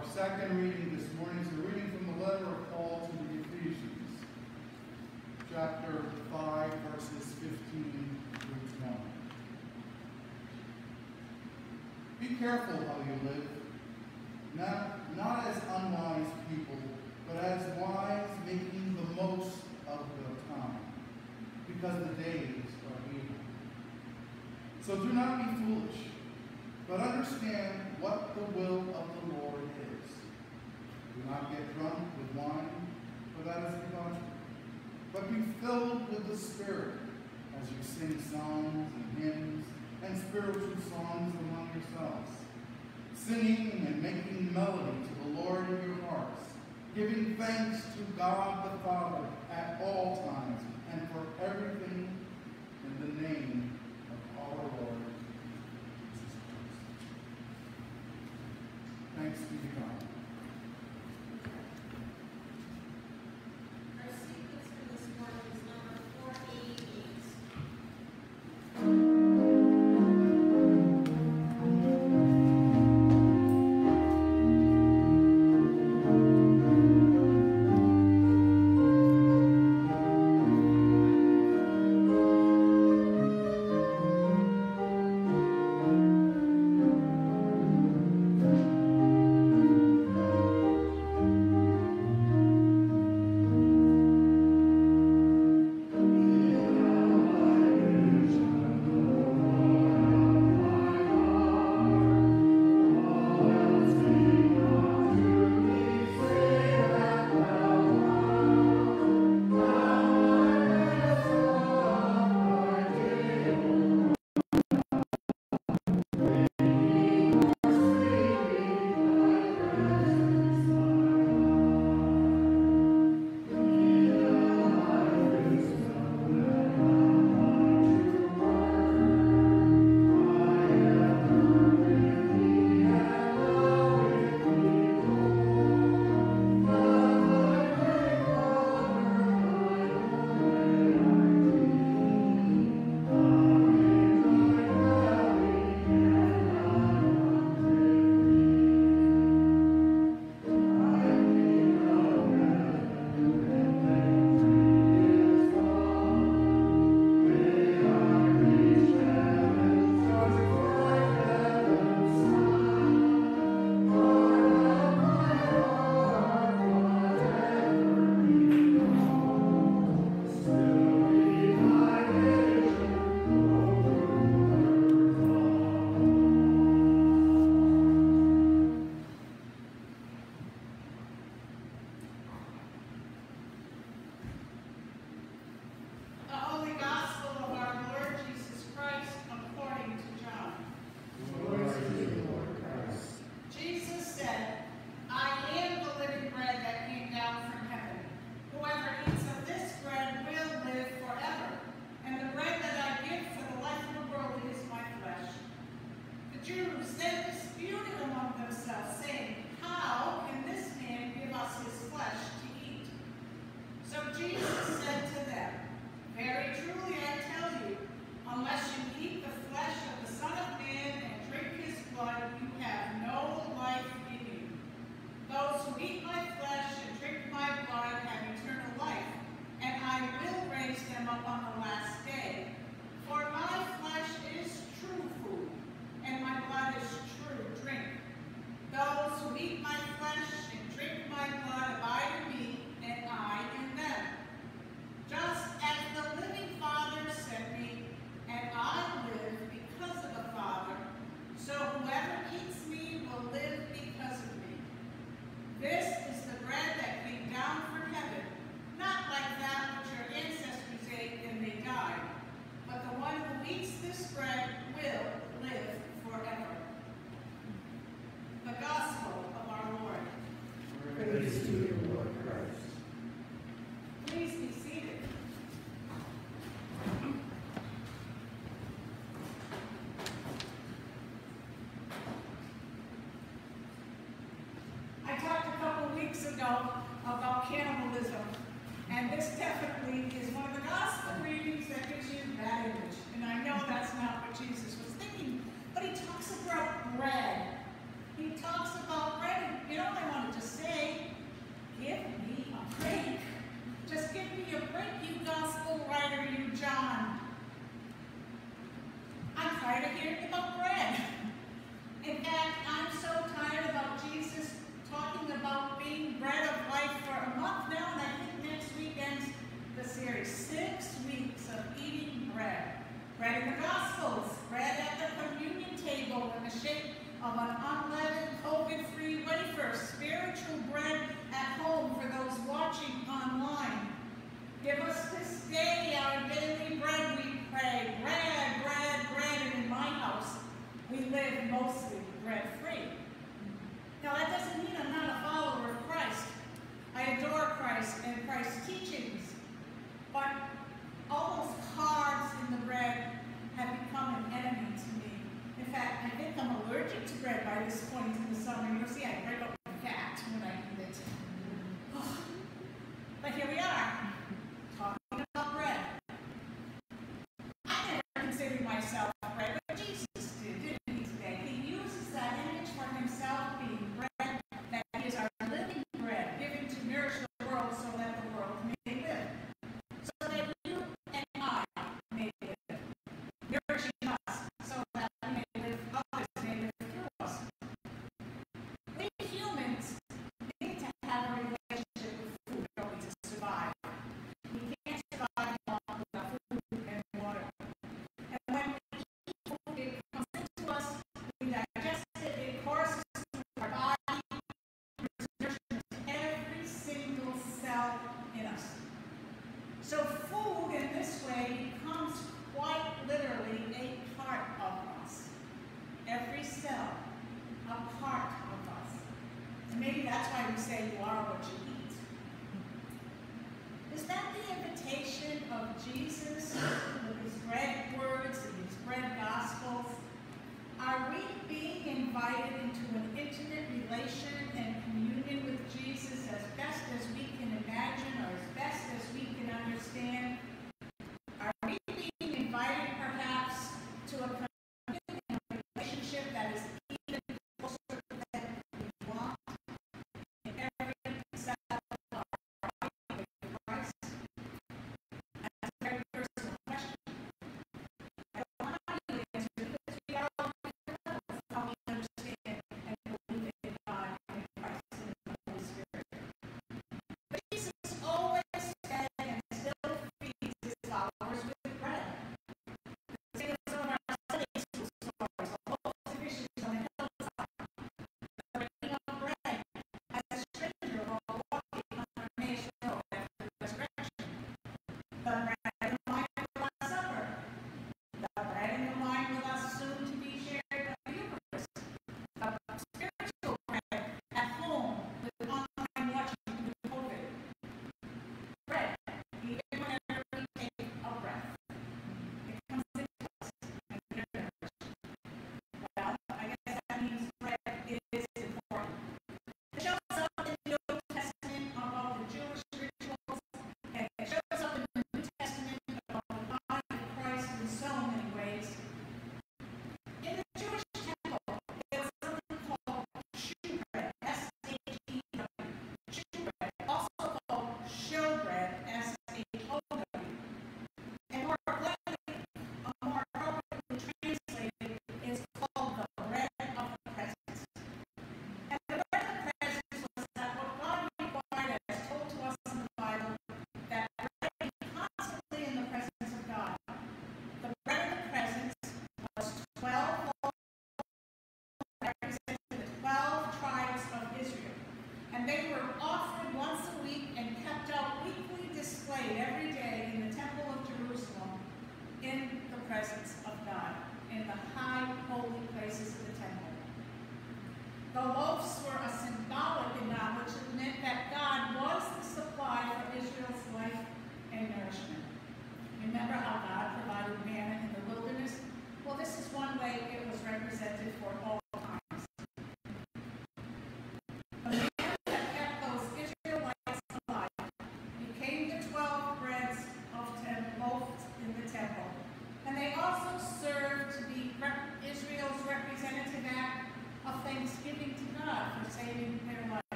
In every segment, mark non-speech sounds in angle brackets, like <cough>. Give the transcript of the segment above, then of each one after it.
Our second reading this morning is a reading from the letter of Paul to the Ephesians, chapter 5, verses 15 through 20. Be careful how you live, not, not as unwise people, but as wise, making the most of the time, because the days are evil. So do not be drunk with wine, for that is godly. But be filled with the Spirit as you sing psalms and hymns and spiritual songs among yourselves, singing and making melody to the Lord in your hearts, giving thanks to God the Father at all times and for everything in the name of our Lord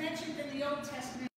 mentioned in the Old Testament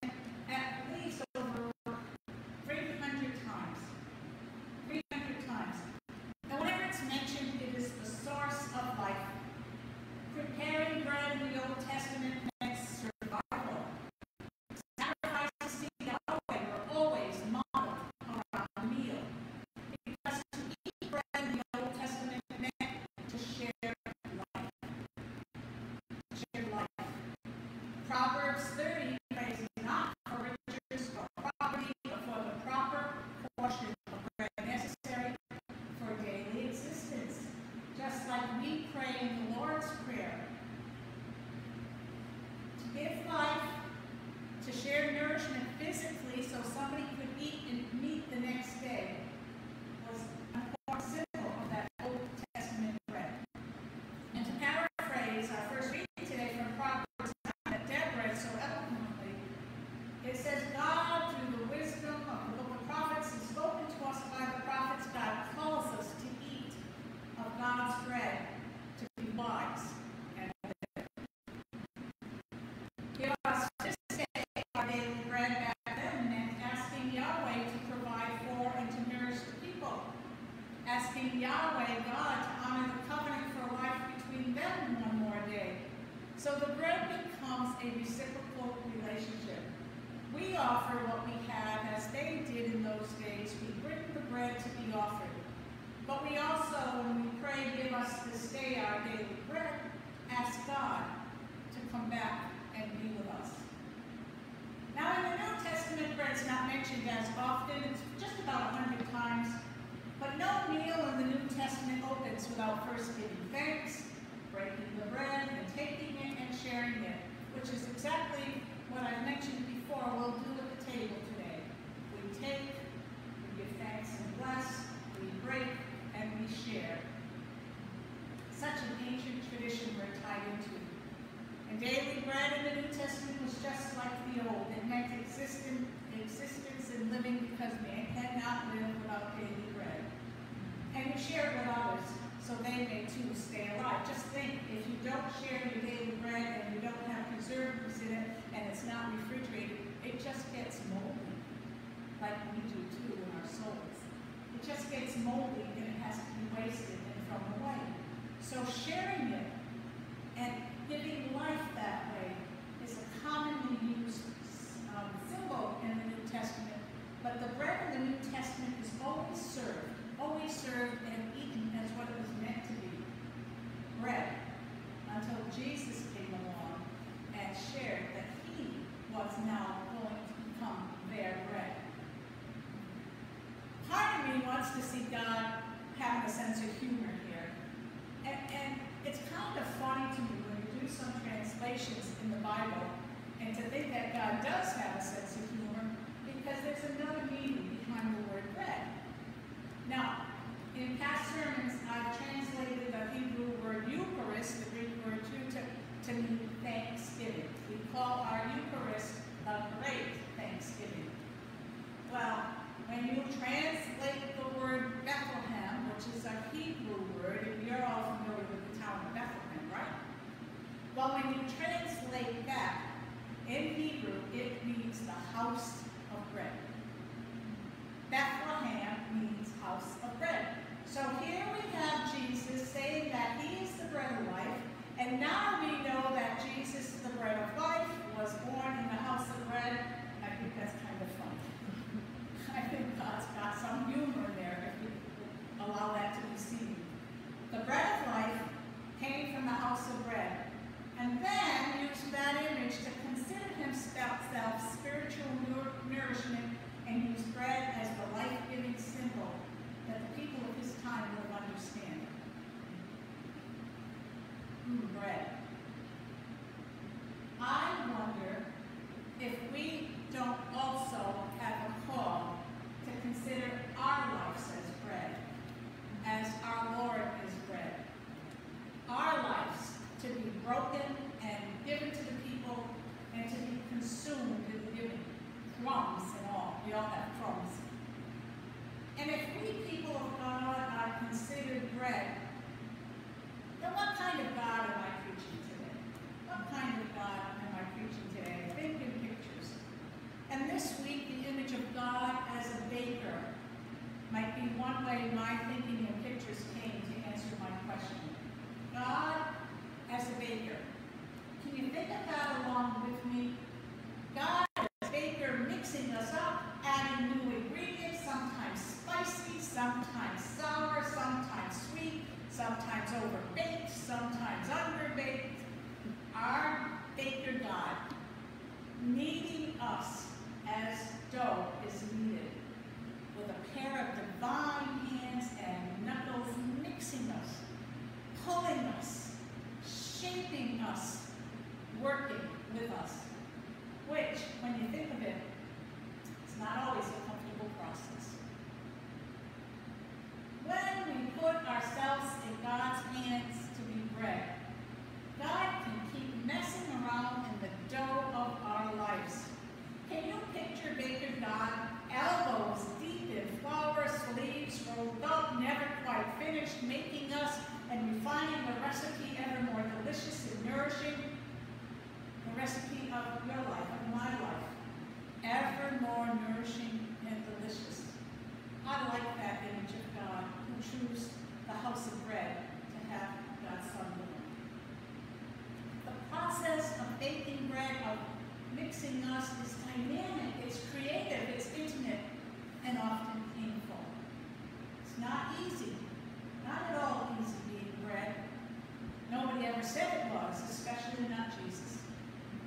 don't share your daily bread and you don't have preservatives in it and it's not refrigerated, it just gets moldy, like we do too in our souls. It just gets moldy and it has to be wasted and thrown away. So sharing it and giving life that way is a commonly used um, symbol in the New Testament. But the bread in the New Testament is always served, always served and eaten as what it was meant to be bread until Jesus came along and shared that he was now going to become their bread. Part of me wants to see God having a sense of humor here. And, and it's kind of funny to me when you do some translations in the Bible and to think that God does have a sense of humor because there's another meaning behind the word bread. Now, in past sermons, I've translated the Hebrew word Eucharist, the Greek word too, thanksgiving. We call our Eucharist a great thanksgiving. Well, when you translate the word Bethlehem, which is a Hebrew word, and you're all familiar with the town of Bethlehem, right? Well, when you translate that in Hebrew, it means the house of bread. Bethlehem means house of bread. So here we have Jesus saying that he is the bread of life, and now we know that Jesus, the bread of life, was born in the house of bread. I think that's kind of funny. <laughs> I think God's got some humor there if we allow that to be seen. The bread of life came from the house of bread, and then used that image to consider himself spiritual image of God who chose the house of bread to have God's Son born. The process of baking bread, of mixing us is dynamic, it's creative, it's intimate, and often painful. It's not easy, not at all easy being bread. Nobody ever said it was, especially not Jesus.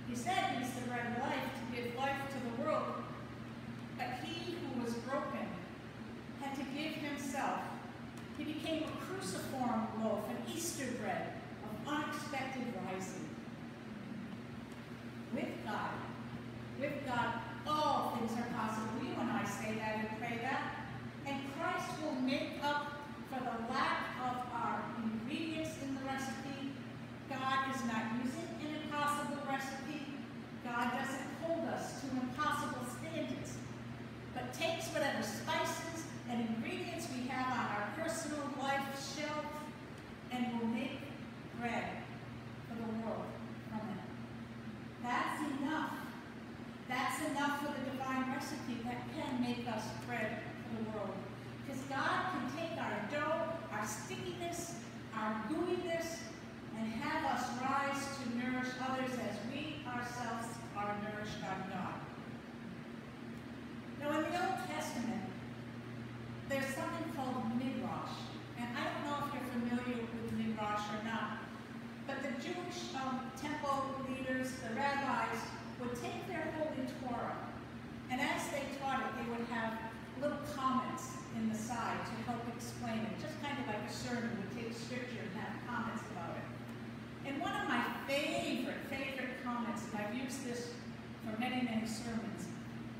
He said he's the bread of life to give life to the world, but he who was broken to give himself. He became a cruciform loaf, an Easter bread of unexpected rising. With God, with God, all things are possible. You and I say that and pray that. And Christ will make up for the lack of our ingredients in the recipe. God is not using an impossible recipe. God doesn't hold us to impossible standards, but takes whatever spices and ingredients we have on our personal life shelf and we'll make bread for the world from it. That's enough. That's enough for the divine recipe that can make us bread for the world. Because God can take our dough, our stickiness, our gooiness, and have us rise to nourish others as we ourselves are nourished by God. Now, in the Old Testament, there's something called midrash, and I don't know if you're familiar with midrash or not, but the Jewish um, temple leaders, the rabbis, would take their holy Torah, and as they taught it, they would have little comments in the side to help explain it, just kind of like a sermon would take scripture and have comments about it. And one of my favorite, favorite comments, and I've used this for many, many sermons,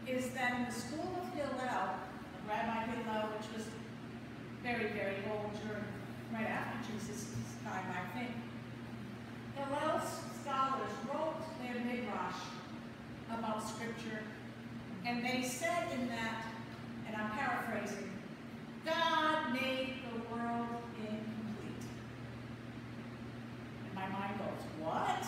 is that in the school of Hillel, Rabbi Hillel, which was very, very old during, right after Jesus' time, I think, Hillel's scholars wrote their midrash about scripture, and they said in that, and I'm paraphrasing, God made the world incomplete. And my mind goes, what?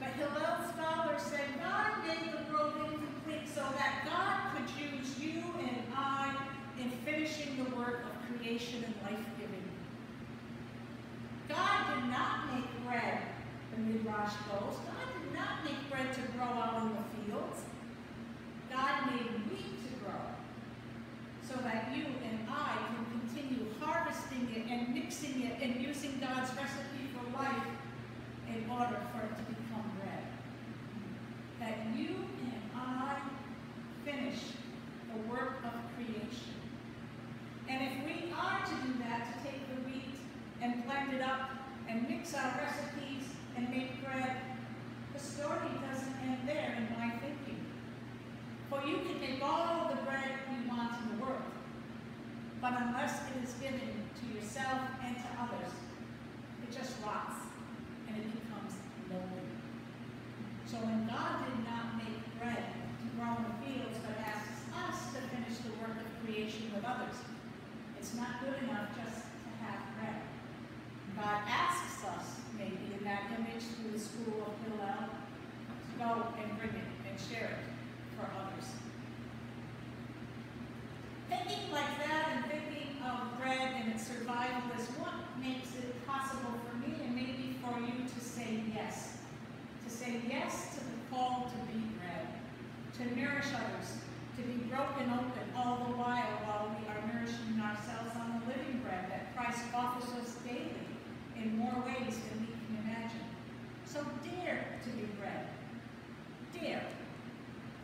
But Hillel's scholars said God made the world incomplete so that God could use you and I in finishing the work of creation and life-giving. God did not make bread, the Midrash goes. God did not make bread to grow out in the fields. God made wheat to grow so that you and I can continue harvesting it and mixing it and using God's recipe for life in order for it to become bread. That you and I finish the work of creation. And if we are to do that, to take the wheat and blend it up and mix our recipes and make bread, the story doesn't end there in my thinking. For you can make all the bread you want in the world, but unless it is given to yourself and to others, it just rots and it becomes lonely. So when God did not make bread to grow in the fields, but asks us to finish the work of creation with others, not good enough just to have bread. God asks us, maybe in that image through the school of Hillel, to go and bring it and share it for others. Thinking like that and thinking of bread and its survival is what makes it possible for me and maybe for you to say yes. To say yes to the call to be bread, to nourish others, to be broken open all the while, while we are nourishing ourselves on the living bread that Christ offers us daily in more ways than we can imagine. So dare to be bread. Dare.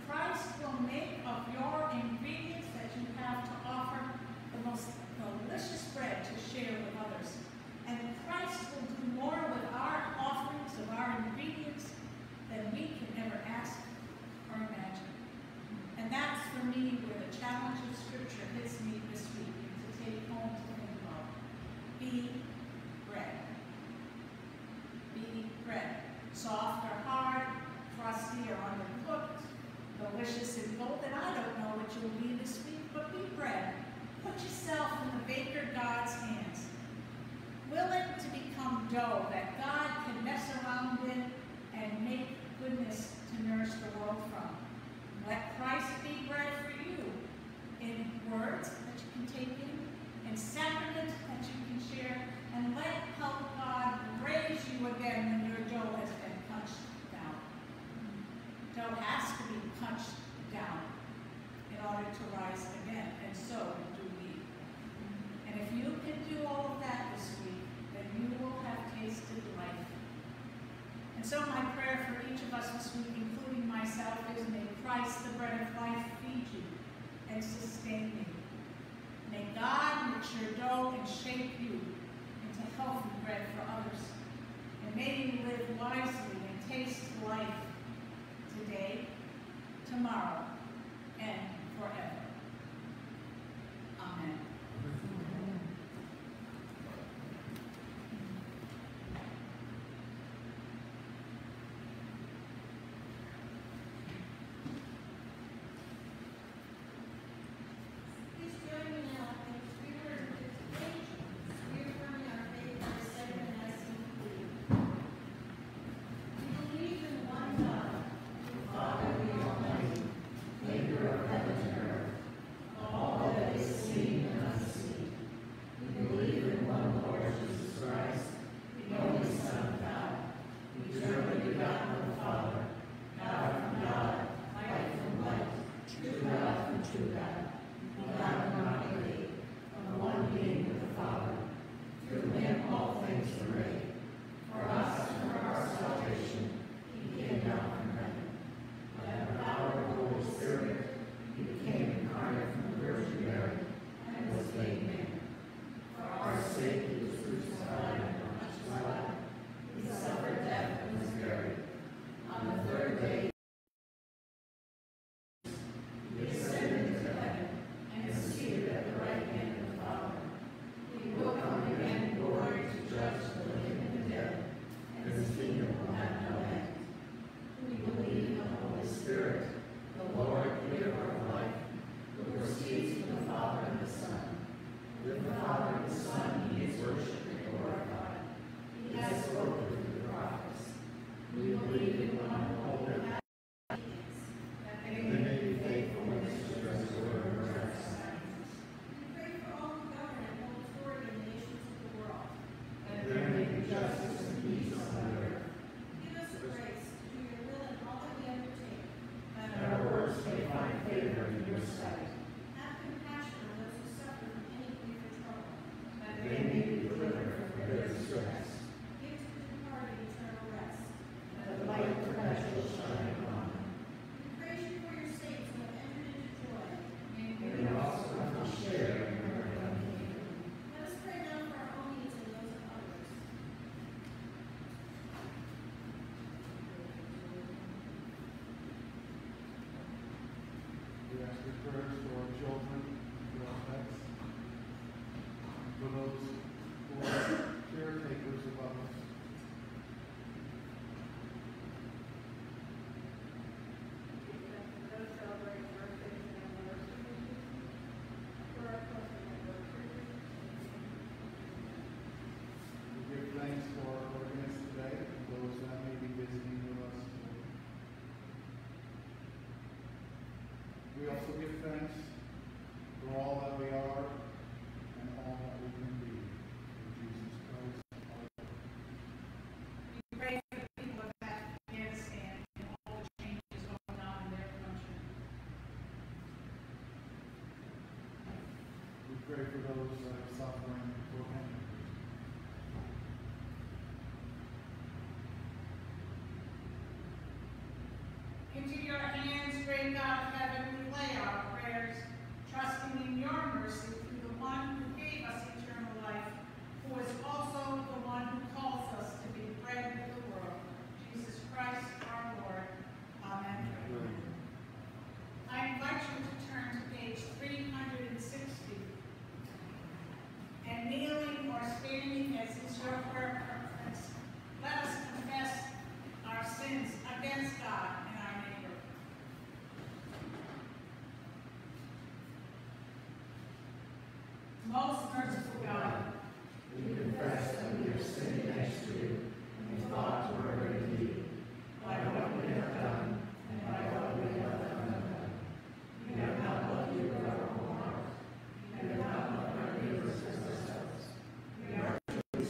Christ will make of your ingredients that you have to offer the most delicious bread to share with others. And Christ will do more with our offerings of our ingredients than we can ever ask or imagine. And that's for me where the challenge of Scripture hits me this week to take home to think about. Be bread. Be bread. Soft or hard, crusty or undercooked, delicious and golden. I don't know what you'll be this week, but be bread. Put yourself in the baker God's hands. Willing to become dough that God can mess around with and make goodness to nourish the world from. Let Christ be bread for you in words that you can take in, in sacrament that you can share, and let help God raise you again when your dough has been punched down. Dough has to be punched down in order to rise again, and so do we. And if you can do all of that this week, then you will have tasted life. And so my prayer for each of us this week, including myself, is may Christ, the bread of life, thanks for all that we are and all that we can be. In Jesus Christ, our Lord. We pray for the people of Afghanistan and all the changes going on in their country. We pray for those that are suffering for him. Into your hands, great God.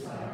desire.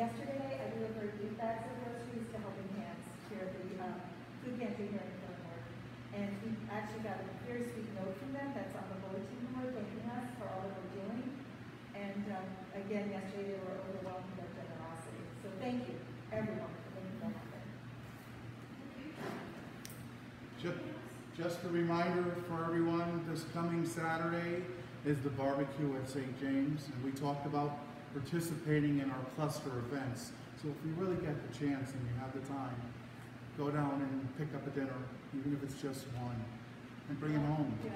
yesterday, I delivered gift bags of groceries to Helping Hands here at the uh, food pantry here in Fillmore. And we actually got a very sweet note from them that's on the bulletin board thanking us for all that we're doing. And um, again, yesterday they were overwhelmed with their generosity. So thank you, everyone, for making that happen. Just, just a reminder for everyone, this coming Saturday is the barbecue at St. James. And we talked about participating in our cluster events. So if you really get the chance and you have the time, go down and pick up a dinner, even if it's just one, and bring it home. Yeah,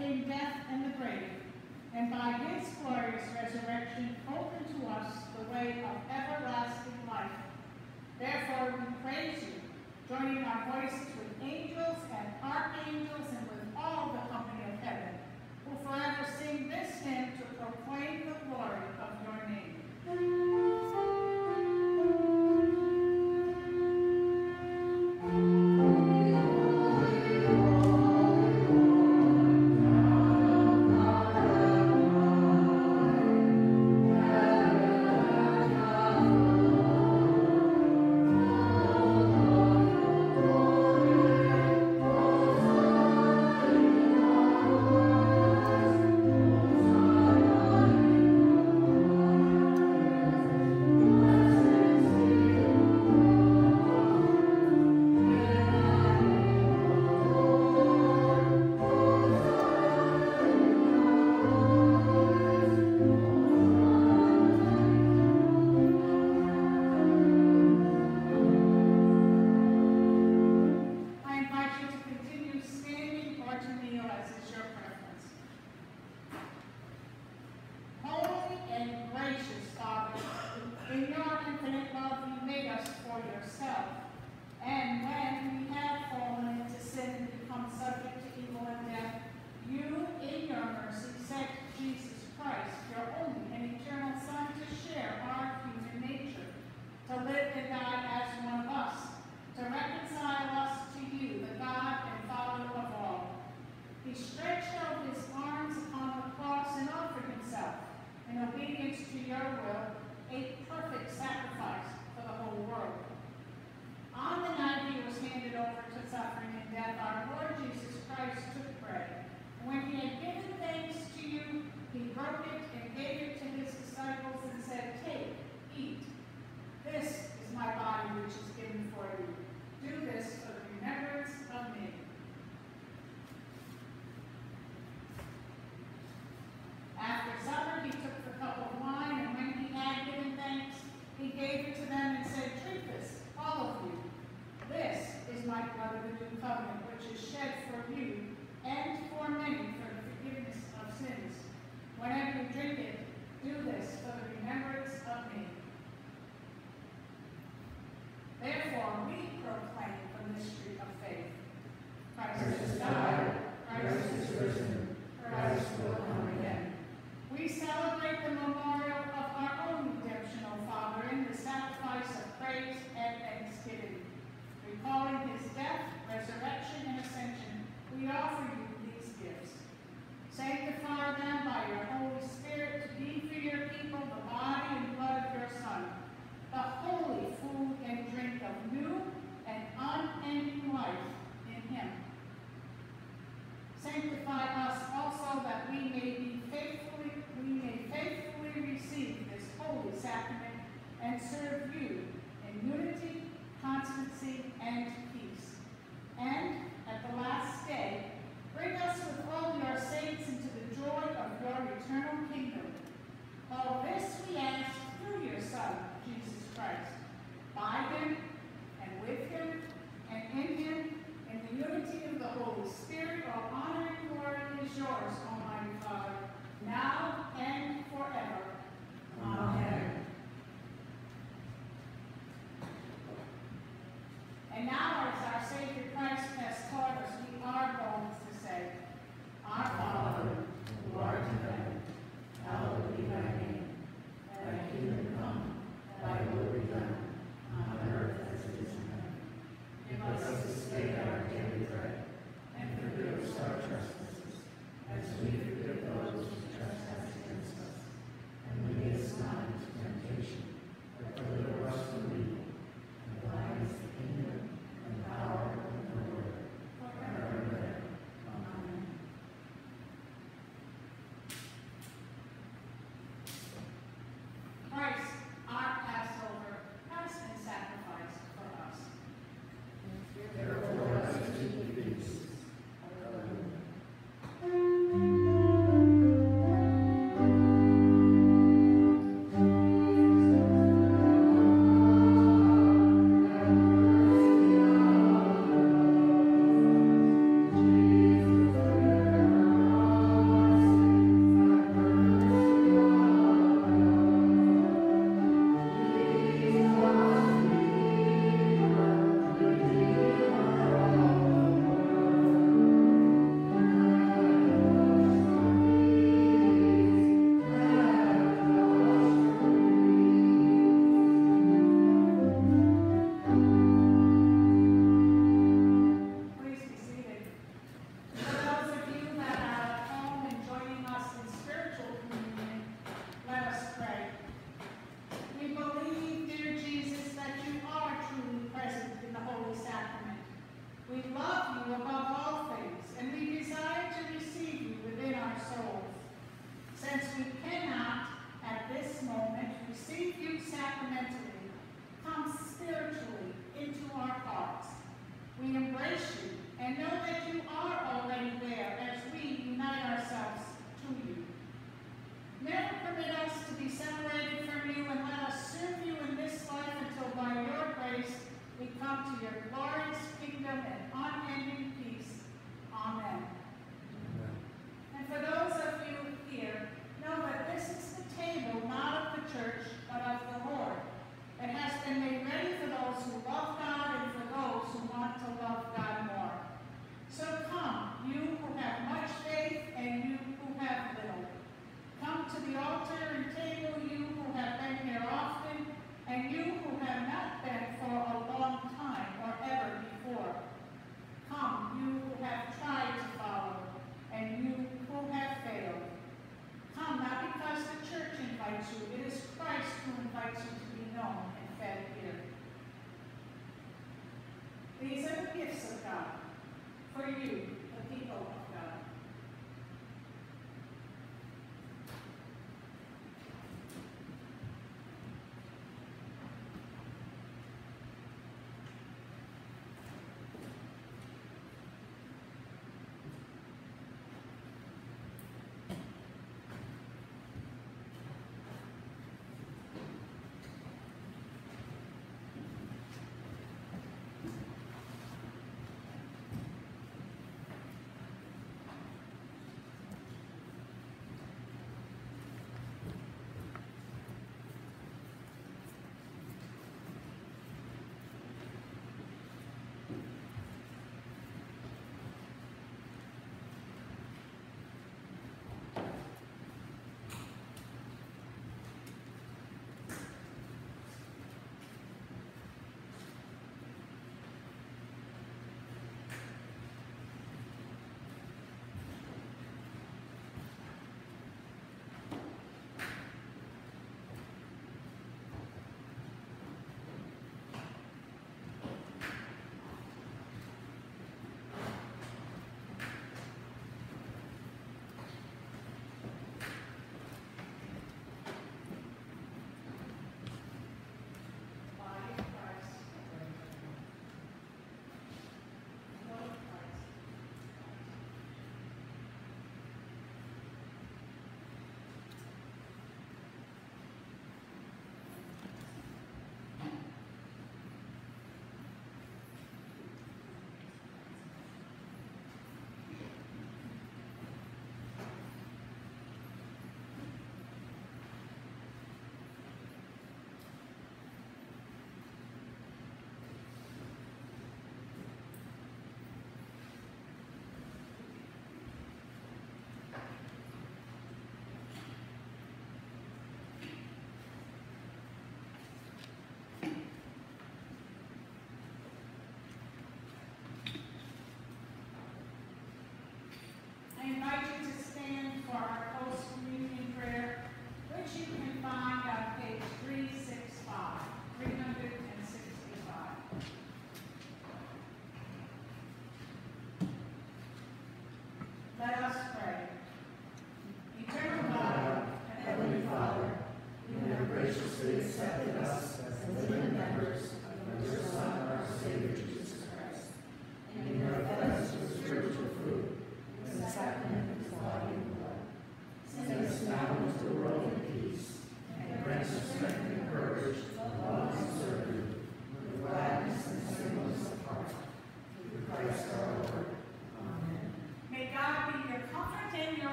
overcame death and the grave, and by his glorious resurrection opened to us the way of everlasting life. Therefore we praise you, joining our voices with angels and archangels and with all the company of heaven, who forever sing this hymn to proclaim the glory of your name.